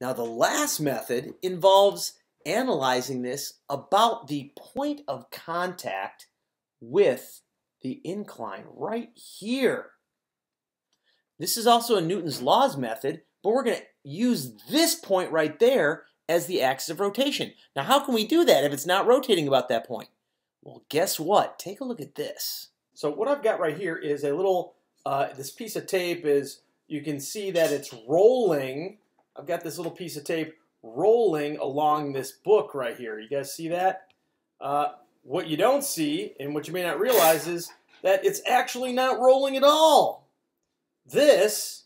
Now the last method involves analyzing this about the point of contact with the incline right here. This is also a Newton's laws method, but we're going to use this point right there as the axis of rotation. Now how can we do that if it's not rotating about that point? Well, guess what? Take a look at this. So what I've got right here is a little, uh, this piece of tape is, you can see that it's rolling. I've got this little piece of tape rolling along this book right here. You guys see that? Uh, what you don't see, and what you may not realize, is that it's actually not rolling at all. This,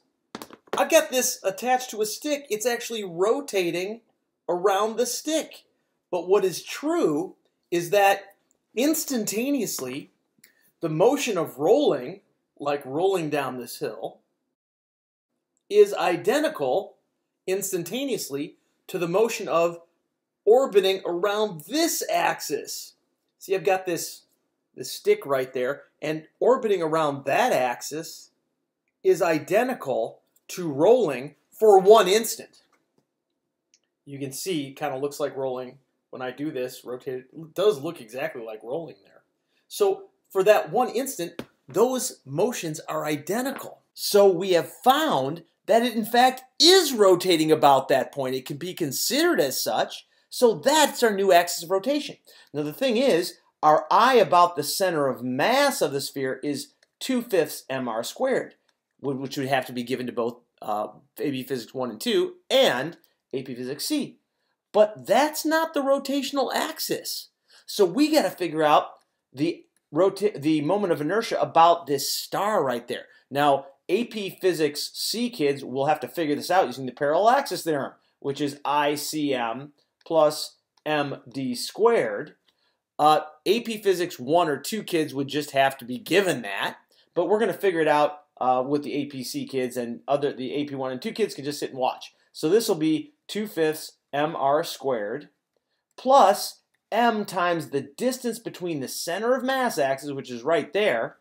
I've got this attached to a stick. It's actually rotating around the stick. But what is true is that instantaneously, the motion of rolling, like rolling down this hill, is identical instantaneously to the motion of orbiting around this axis. See, I've got this, this stick right there, and orbiting around that axis is identical to rolling for one instant. You can see, kind of looks like rolling when I do this, rotate it does look exactly like rolling there. So for that one instant, those motions are identical. So we have found that it in fact is rotating about that point. It can be considered as such. So that's our new axis of rotation. Now the thing is, our I about the center of mass of the sphere is 2 fifths mr squared, which would have to be given to both uh, AP Physics 1 and 2 and AP Physics C. But that's not the rotational axis. So we got to figure out the the moment of inertia about this star right there. Now, AP Physics C kids will have to figure this out using the parallel axis theorem, which is ICM plus MD squared. Uh, AP Physics 1 or 2 kids would just have to be given that, but we're going to figure it out uh, with the APC kids and other the AP 1 and 2 kids can just sit and watch. So this will be 2 fifths mr squared plus m times the distance between the center of mass axis, which is right there,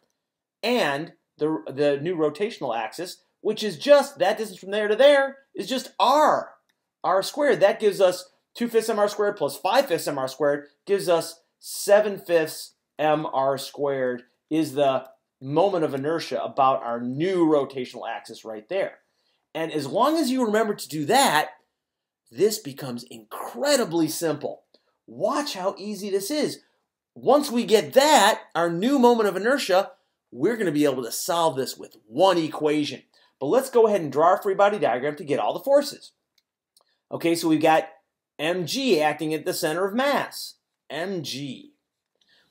and the, the new rotational axis, which is just that distance from there to there is just r, r squared. That gives us 2 fifths mr squared plus 5 fifths mr squared gives us 7 fifths mr squared is the moment of inertia about our new rotational axis right there. And as long as you remember to do that, this becomes incredibly simple. Watch how easy this is. Once we get that, our new moment of inertia, we're going to be able to solve this with one equation. But let's go ahead and draw our free body diagram to get all the forces. Okay, so we've got mg acting at the center of mass, mg.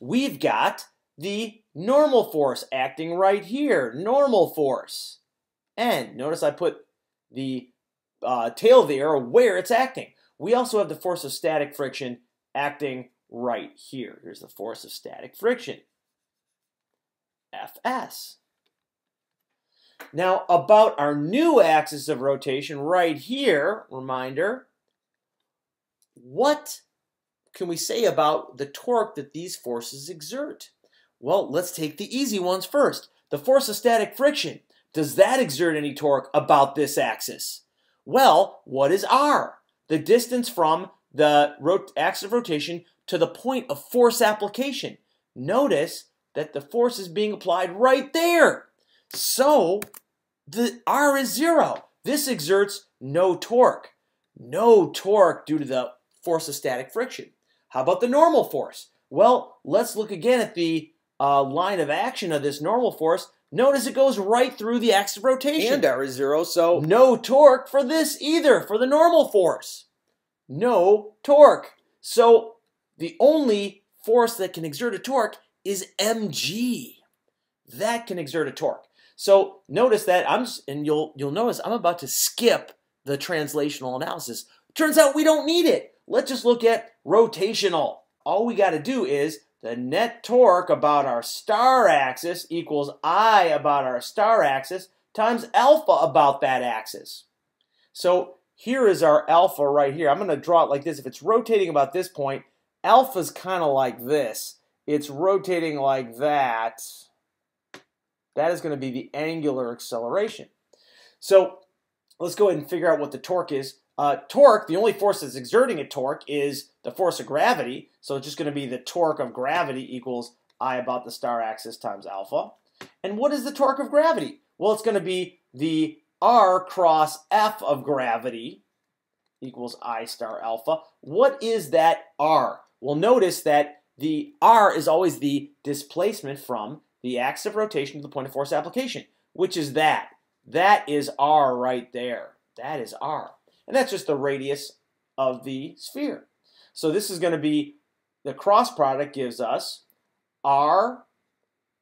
We've got the normal force acting right here, normal force. And notice I put the uh, tail of the arrow where it's acting. We also have the force of static friction acting right here. Here's the force of static friction, Fs. Now, about our new axis of rotation right here, reminder, what can we say about the torque that these forces exert? Well, let's take the easy ones first. The force of static friction, does that exert any torque about this axis? Well, what is r? The distance from the axis of rotation to the point of force application. Notice that the force is being applied right there. So the r is zero. This exerts no torque. No torque due to the force of static friction. How about the normal force? Well, let's look again at the uh, line of action of this normal force. Notice it goes right through the axis of rotation. And R is zero, so no torque for this either, for the normal force. No torque. So the only force that can exert a torque is mg. That can exert a torque. So notice that I'm, and you'll you'll notice I'm about to skip the translational analysis. Turns out we don't need it. Let's just look at rotational. All we got to do is the net torque about our star axis equals I about our star axis times alpha about that axis. So here is our alpha right here. I'm going to draw it like this. If it's rotating about this point, alpha is kind of like this. It's rotating like that. That is going to be the angular acceleration. So let's go ahead and figure out what the torque is uh, torque, the only force that's exerting a torque is the force of gravity. So it's just going to be the torque of gravity equals I about the star axis times alpha. And what is the torque of gravity? Well, it's going to be the R cross F of gravity equals I star alpha. What is that R? Well, notice that the R is always the displacement from the axis of rotation to the point of force application, which is that. That is R right there. That is R. And that's just the radius of the sphere. So this is going to be, the cross product gives us R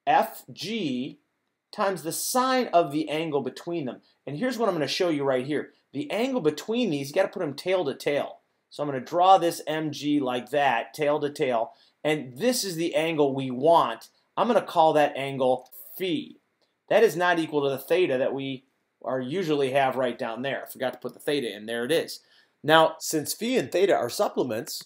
FG times the sine of the angle between them. And here's what I'm going to show you right here. The angle between these, you got to put them tail to tail. So I'm going to draw this MG like that, tail to tail. And this is the angle we want. I'm going to call that angle phi. That is not equal to the theta that we are usually have right down there. I forgot to put the theta in. There it is. Now, since phi and theta are supplements,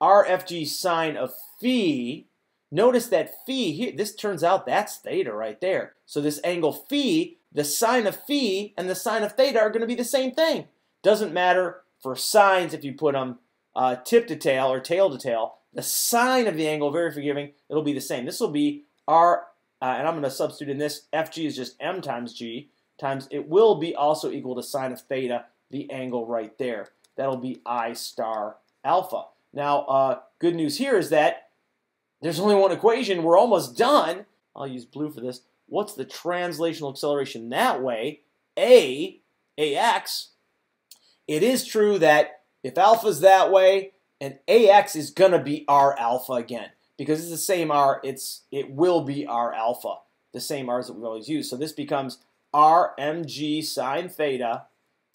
RFG sine of phi, notice that phi, here, this turns out that's theta right there. So this angle phi, the sine of phi and the sine of theta are going to be the same thing. Doesn't matter for signs, if you put them uh, tip to tail or tail to tail. The sine of the angle, very forgiving, it'll be the same. This will be R, uh, and I'm going to substitute in this, FG is just M times G, times it will be also equal to sine of theta, the angle right there. That'll be I star alpha. Now, uh, good news here is that there's only one equation. We're almost done. I'll use blue for this. What's the translational acceleration that way? A, AX. It is true that if alpha is that way, and AX is going to be R alpha again. Because it's the same R, it's it will be R alpha, the same R's that we've always used. So this becomes RMG sine theta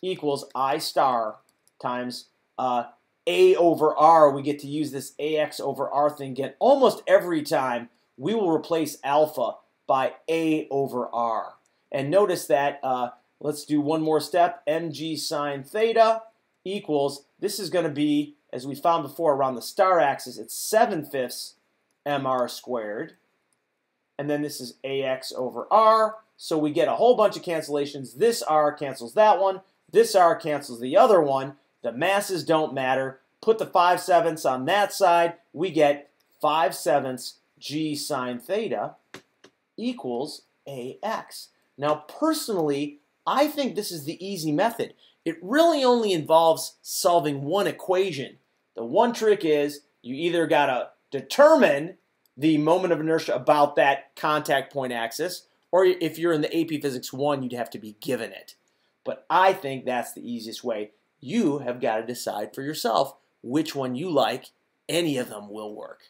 equals I star times uh, A over R. We get to use this AX over R thing again. Almost every time we will replace alpha by A over R. And notice that, uh, let's do one more step, mg sine theta equals, this is going to be, as we found before, around the star axis, it's 7 fifths mr squared. And then this is ax over r. So we get a whole bunch of cancellations. This r cancels that one. This r cancels the other one. The masses don't matter. Put the 5 sevenths on that side. We get 5 sevenths g sine theta equals ax. Now, personally, I think this is the easy method. It really only involves solving one equation. The one trick is you either got to determine the moment of inertia about that contact point axis, or if you're in the AP Physics 1, you'd have to be given it. But I think that's the easiest way. You have got to decide for yourself which one you like. Any of them will work.